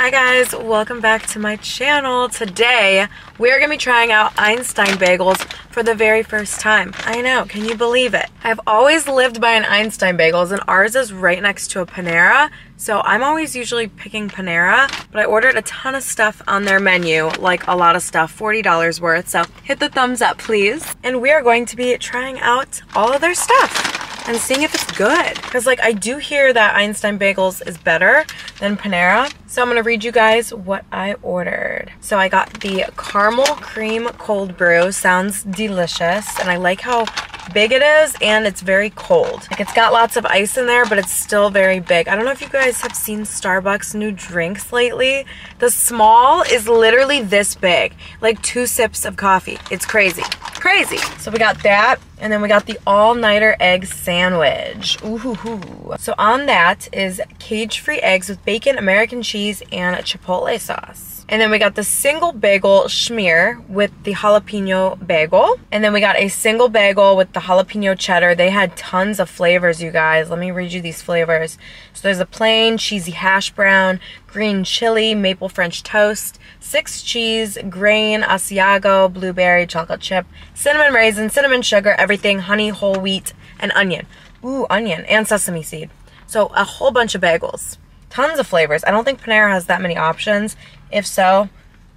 Hi guys, welcome back to my channel. Today, we're gonna be trying out Einstein bagels for the very first time. I know, can you believe it? I've always lived by an Einstein bagels and ours is right next to a Panera. So I'm always usually picking Panera, but I ordered a ton of stuff on their menu, like a lot of stuff, $40 worth. So hit the thumbs up, please. And we are going to be trying out all of their stuff and seeing if it's good. Because like I do hear that Einstein Bagels is better than Panera. So I'm gonna read you guys what I ordered. So I got the caramel cream cold brew. Sounds delicious. And I like how big it is and it's very cold. Like it's got lots of ice in there, but it's still very big. I don't know if you guys have seen Starbucks new drinks lately. The small is literally this big, like two sips of coffee. It's crazy, crazy. So we got that. And then we got the all-nighter egg sandwich. Ooh hoo hoo. So on that is cage-free eggs with bacon, American cheese, and chipotle sauce. And then we got the single bagel schmear with the jalapeno bagel. And then we got a single bagel with the jalapeno cheddar. They had tons of flavors, you guys. Let me read you these flavors. So there's a plain cheesy hash brown, green chili, maple French toast, six cheese, grain, Asiago, blueberry, chocolate chip, cinnamon raisin, cinnamon sugar, everything, honey, whole wheat, and onion. Ooh, onion, and sesame seed. So a whole bunch of bagels tons of flavors. I don't think Panera has that many options. If so,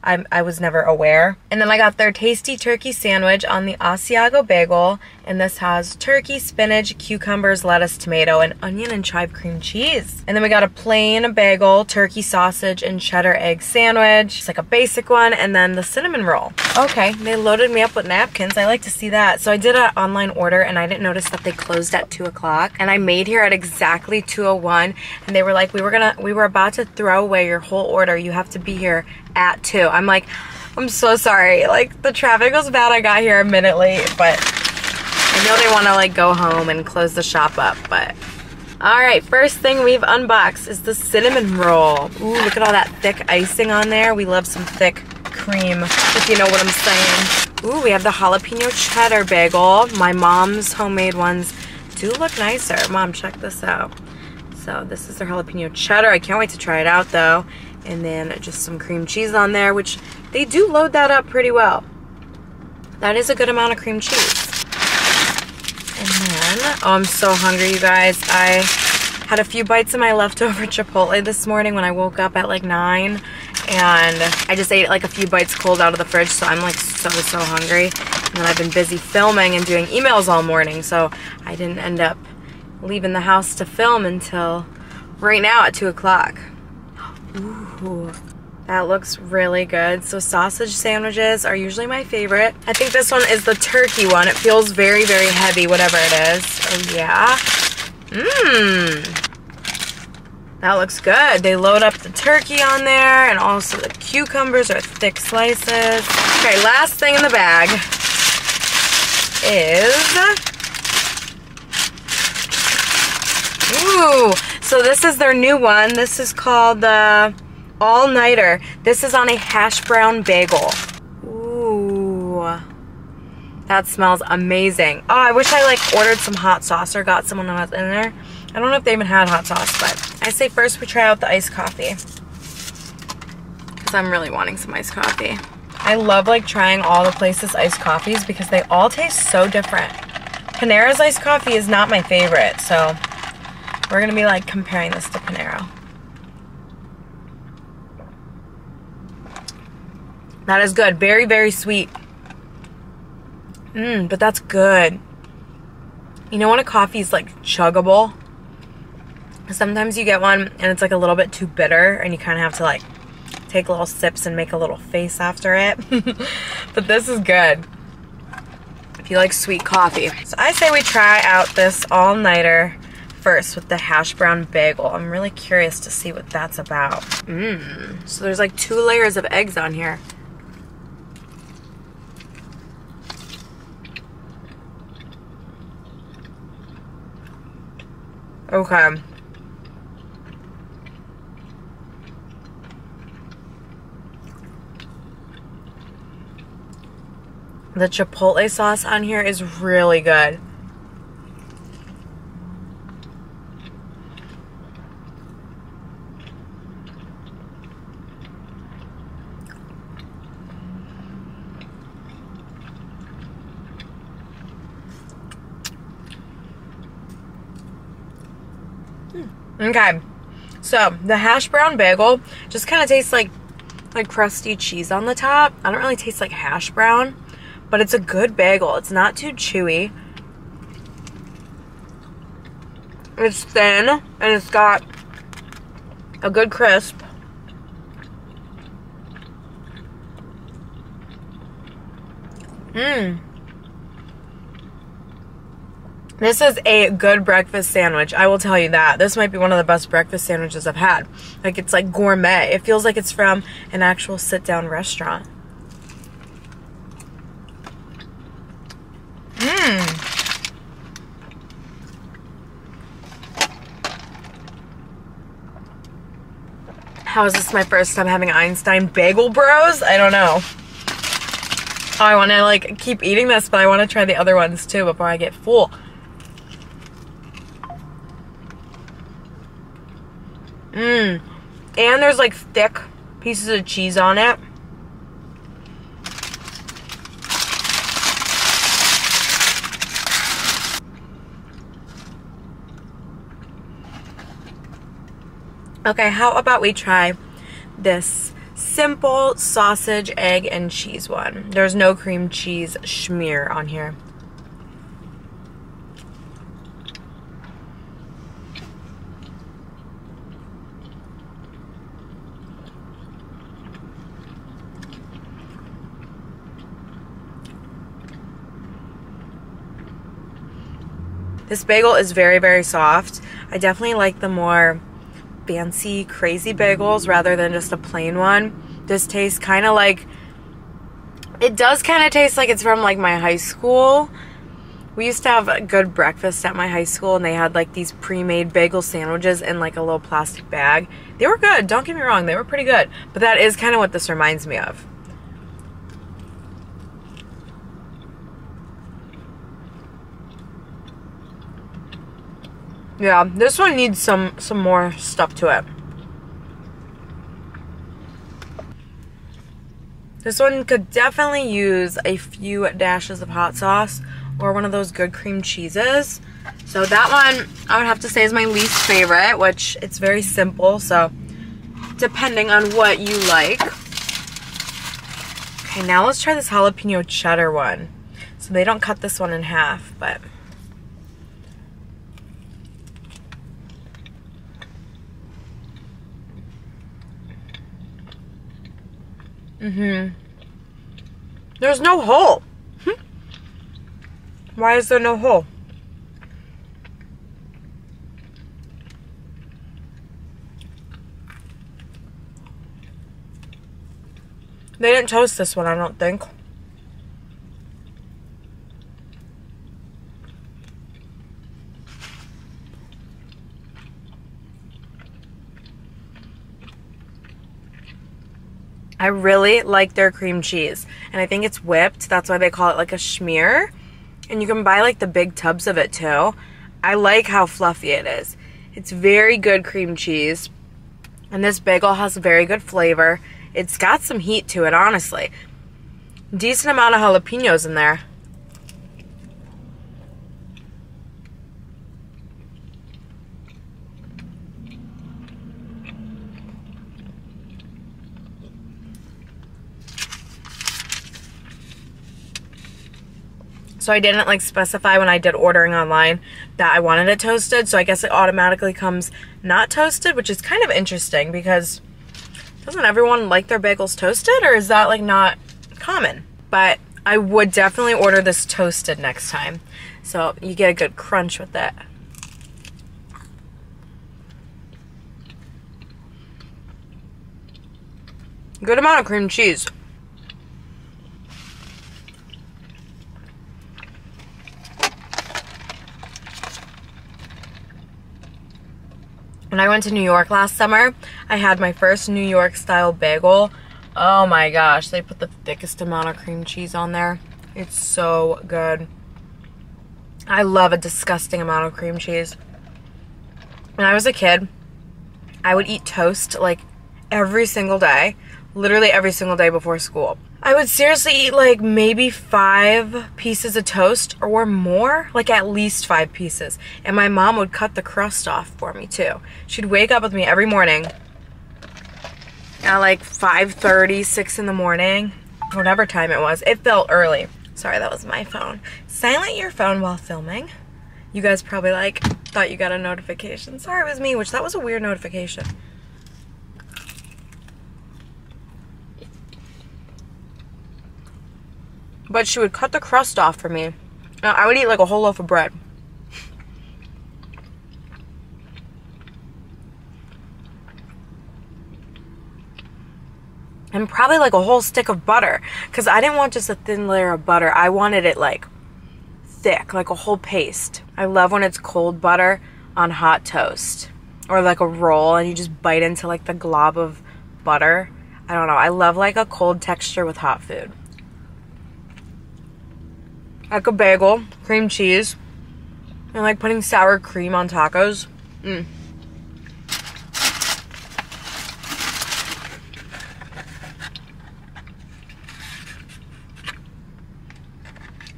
I, I was never aware. And then I got their tasty turkey sandwich on the Asiago bagel. And this has turkey, spinach, cucumbers, lettuce, tomato, and onion and chive cream cheese. And then we got a plain bagel, turkey sausage, and cheddar egg sandwich. It's like a basic one. And then the cinnamon roll. Okay, they loaded me up with napkins. I like to see that. So I did an online order and I didn't notice that they closed at 2 o'clock. And I made here at exactly 2.01. And they were like, we were gonna, we were about to throw away your whole order. You have to be here at 2. I'm like, I'm so sorry. Like, the traffic was bad. I got here a minute late, but I know they want to, like, go home and close the shop up, but... Alright, first thing we've unboxed is the cinnamon roll. Ooh, look at all that thick icing on there. We love some thick cream, if you know what I'm saying. Ooh, we have the jalapeno cheddar bagel. My mom's homemade ones do look nicer. Mom, check this out. So this is their jalapeno cheddar. I can't wait to try it out, though and then just some cream cheese on there, which they do load that up pretty well. That is a good amount of cream cheese. And then, oh, I'm so hungry, you guys. I had a few bites of my leftover Chipotle this morning when I woke up at like 9. And I just ate like a few bites cold out of the fridge, so I'm like so, so hungry. And then I've been busy filming and doing emails all morning, so I didn't end up leaving the house to film until right now at 2 o'clock. Ooh, that looks really good. So sausage sandwiches are usually my favorite. I think this one is the turkey one. It feels very, very heavy, whatever it is. Oh yeah. Mmm. That looks good. They load up the turkey on there and also the cucumbers are thick slices. Okay, last thing in the bag is... Ooh, so this is their new one. This is called the All Nighter. This is on a hash brown bagel. Ooh. That smells amazing. Oh, I wish I like ordered some hot sauce or got someone else in there. I don't know if they even had hot sauce, but I say first we try out the iced coffee. Because I'm really wanting some iced coffee. I love like trying all the places iced coffees because they all taste so different. Panera's iced coffee is not my favorite, so we're gonna be like comparing this to Panera. That is good. Very, very sweet. Mmm, but that's good. You know when a coffee is like chuggable? Sometimes you get one and it's like a little bit too bitter and you kind of have to like take little sips and make a little face after it. but this is good. If you like sweet coffee. So I say we try out this all-nighter first with the hash brown bagel. I'm really curious to see what that's about. Mmm. So there's like two layers of eggs on here. Okay. The chipotle sauce on here is really good. Okay. So the hash brown bagel just kind of tastes like like crusty cheese on the top. I don't really taste like hash brown, but it's a good bagel. It's not too chewy. It's thin and it's got a good crisp. Mmm. This is a good breakfast sandwich. I will tell you that. This might be one of the best breakfast sandwiches I've had. Like, it's like gourmet. It feels like it's from an actual sit-down restaurant. Mmm. How is this my first time having Einstein Bagel Bros? I don't know. I want to like keep eating this, but I want to try the other ones too before I get full. Mmm. And there's like thick pieces of cheese on it. Okay, how about we try this simple sausage, egg, and cheese one. There's no cream cheese schmear on here. This bagel is very, very soft. I definitely like the more fancy, crazy bagels rather than just a plain one. This tastes kind of like, it does kind of taste like it's from like my high school. We used to have a good breakfast at my high school and they had like these pre-made bagel sandwiches in like a little plastic bag. They were good, don't get me wrong, they were pretty good. But that is kind of what this reminds me of. Yeah, this one needs some some more stuff to it. This one could definitely use a few dashes of hot sauce or one of those good cream cheeses. So that one I would have to say is my least favorite, which it's very simple, so depending on what you like. Okay, now let's try this jalapeno cheddar one. So they don't cut this one in half, but Mm-hmm. There's no hole. Hmm? Why is there no hole? They didn't toast this one, I don't think. I really like their cream cheese. And I think it's whipped. That's why they call it like a schmear. And you can buy like the big tubs of it too. I like how fluffy it is. It's very good cream cheese. And this bagel has a very good flavor. It's got some heat to it, honestly. Decent amount of jalapenos in there. So I didn't like specify when I did ordering online that I wanted it toasted. So I guess it automatically comes not toasted, which is kind of interesting because doesn't everyone like their bagels toasted or is that like not common? But I would definitely order this toasted next time. So you get a good crunch with it. Good amount of cream cheese. When I went to New York last summer, I had my first New York style bagel. Oh my gosh, they put the thickest amount of cream cheese on there. It's so good. I love a disgusting amount of cream cheese. When I was a kid, I would eat toast like every single day, literally every single day before school. I would seriously eat like maybe five pieces of toast or more, like at least five pieces. And my mom would cut the crust off for me too. She'd wake up with me every morning at like 5.30, 6 in the morning, whatever time it was. It felt early. Sorry, that was my phone. Silent your phone while filming. You guys probably like thought you got a notification. Sorry, it was me, which that was a weird notification. But she would cut the crust off for me. I would eat like a whole loaf of bread. And probably like a whole stick of butter. Because I didn't want just a thin layer of butter. I wanted it like thick, like a whole paste. I love when it's cold butter on hot toast. Or like a roll and you just bite into like the glob of butter. I don't know. I love like a cold texture with hot food like a bagel, cream cheese, and like putting sour cream on tacos. Mm.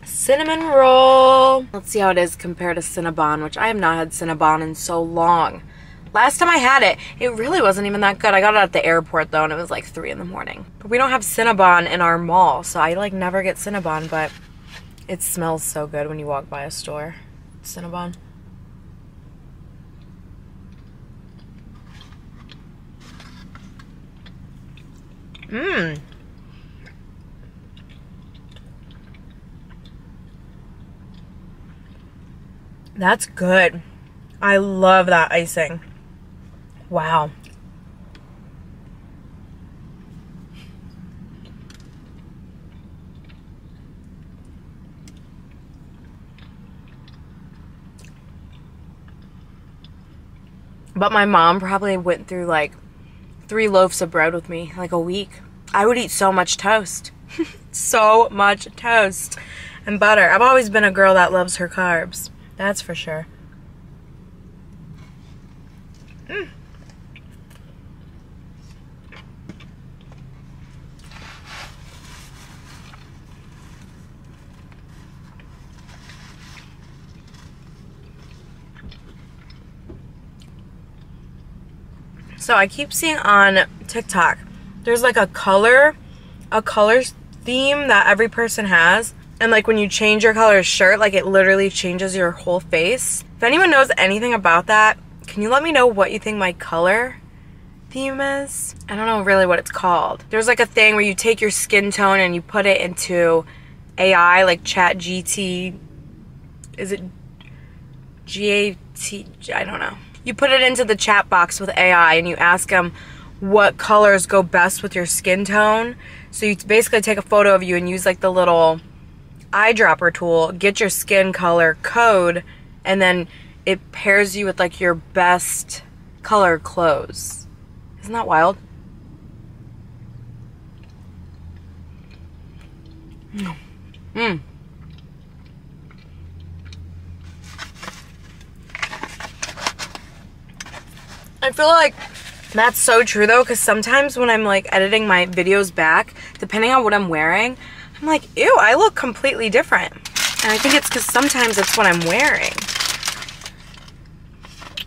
Cinnamon roll. Let's see how it is compared to Cinnabon, which I have not had Cinnabon in so long. Last time I had it, it really wasn't even that good. I got it at the airport though, and it was like 3 in the morning. But we don't have Cinnabon in our mall, so I like never get Cinnabon, but it smells so good when you walk by a store. Cinnabon. Mmm. That's good. I love that icing. Wow. But my mom probably went through like three loaves of bread with me, like a week. I would eat so much toast. so much toast and butter. I've always been a girl that loves her carbs. That's for sure. Mm. I keep seeing on TikTok, there's like a color, a color theme that every person has. And like when you change your color shirt, like it literally changes your whole face. If anyone knows anything about that, can you let me know what you think my color theme is? I don't know really what it's called. There's like a thing where you take your skin tone and you put it into AI, like Chat GT. Is it G-A-T? I don't know you put it into the chat box with AI and you ask them what colors go best with your skin tone. So you basically take a photo of you and use like the little eyedropper tool, get your skin color code, and then it pairs you with like your best color clothes. Isn't that wild? Mmm. I feel like that's so true though, because sometimes when I'm like editing my videos back, depending on what I'm wearing, I'm like, ew, I look completely different. And I think it's because sometimes it's what I'm wearing.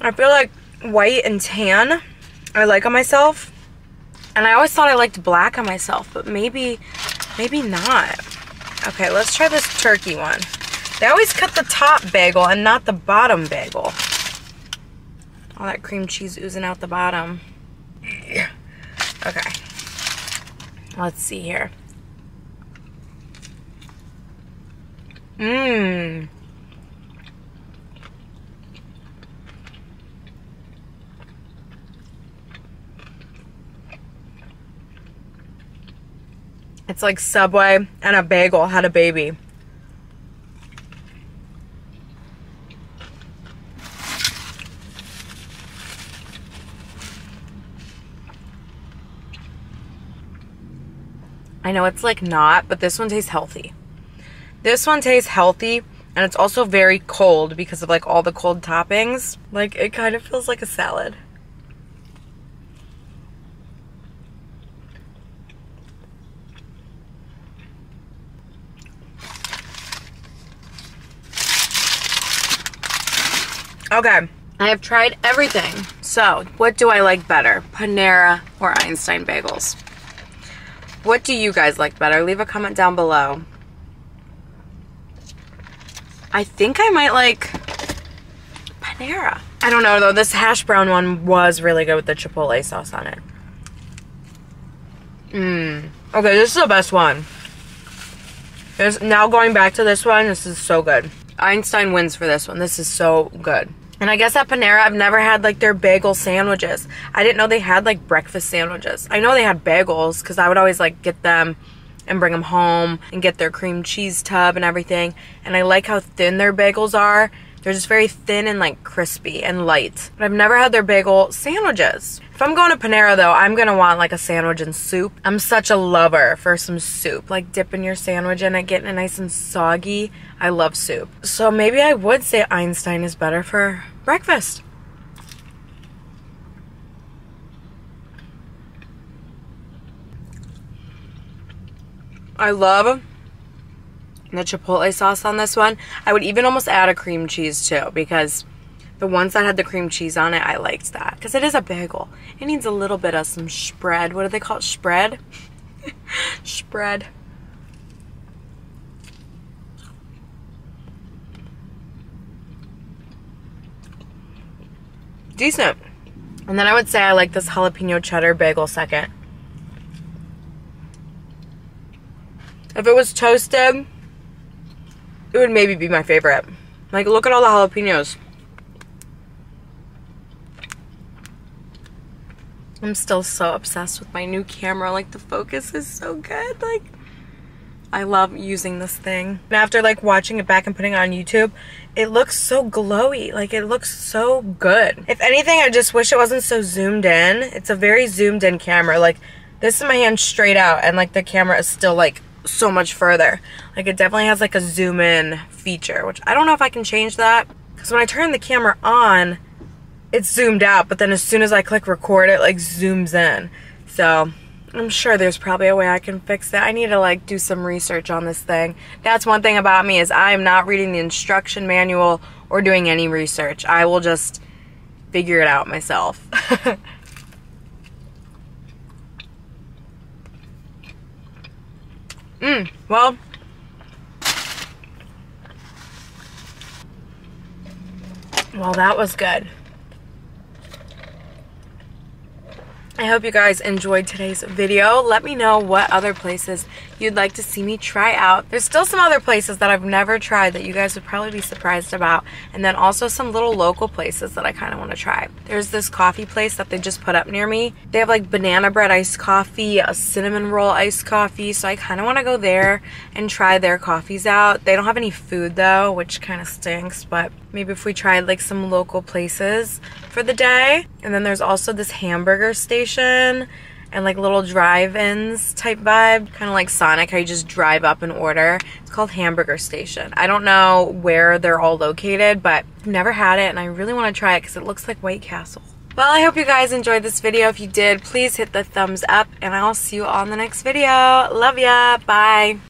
I feel like white and tan I like on myself. And I always thought I liked black on myself, but maybe, maybe not. Okay, let's try this turkey one. They always cut the top bagel and not the bottom bagel. All that cream cheese oozing out the bottom. Okay. Let's see here. Mmm. It's like Subway and a bagel had a baby. I know it's like not, but this one tastes healthy. This one tastes healthy and it's also very cold because of like all the cold toppings. Like it kind of feels like a salad. Okay, I have tried everything. So, what do I like better, Panera or Einstein bagels? What do you guys like better? Leave a comment down below. I think I might like Panera. I don't know though. This hash brown one was really good with the chipotle sauce on it. Mmm. Okay, this is the best one. There's, now going back to this one, this is so good. Einstein wins for this one. This is so good. And I guess at Panera, I've never had like their bagel sandwiches. I didn't know they had like breakfast sandwiches. I know they had bagels because I would always like get them and bring them home and get their cream cheese tub and everything. And I like how thin their bagels are. They're just very thin and like crispy and light. But I've never had their bagel sandwiches. If I'm going to Panera though, I'm gonna want like a sandwich and soup. I'm such a lover for some soup. Like dipping your sandwich in it, getting it nice and soggy. I love soup. So maybe I would say Einstein is better for breakfast. I love the chipotle sauce on this one. I would even almost add a cream cheese too because the ones that had the cream cheese on it, I liked that because it is a bagel. It needs a little bit of some spread. What do they call it? Spread? spread. Decent. And then I would say I like this jalapeno cheddar bagel second. If it was toasted, it would maybe be my favorite. Like, look at all the jalapenos. I'm still so obsessed with my new camera. Like, the focus is so good. Like, I love using this thing. And after, like, watching it back and putting it on YouTube, it looks so glowy. Like, it looks so good. If anything, I just wish it wasn't so zoomed in. It's a very zoomed in camera. Like, this is my hand straight out, and, like, the camera is still, like, so much further. Like it definitely has like a zoom in feature, which I don't know if I can change that. Because when I turn the camera on, it's zoomed out, but then as soon as I click record, it like zooms in. So I'm sure there's probably a way I can fix that. I need to like do some research on this thing. That's one thing about me is I am not reading the instruction manual or doing any research. I will just figure it out myself. Mmm, well. Well, that was good. I hope you guys enjoyed today's video. Let me know what other places you'd like to see me try out. There's still some other places that I've never tried that you guys would probably be surprised about. And then also some little local places that I kind of want to try. There's this coffee place that they just put up near me. They have like banana bread iced coffee, a cinnamon roll iced coffee. So I kind of want to go there and try their coffees out. They don't have any food though, which kind of stinks. But maybe if we tried like some local places for the day. And then there's also this hamburger station and like little drive-ins type vibe, kind of like Sonic, how you just drive up and order. It's called Hamburger Station. I don't know where they're all located, but I've never had it and I really want to try it because it looks like White Castle. Well, I hope you guys enjoyed this video. If you did, please hit the thumbs up and I'll see you in the next video. Love ya. Bye.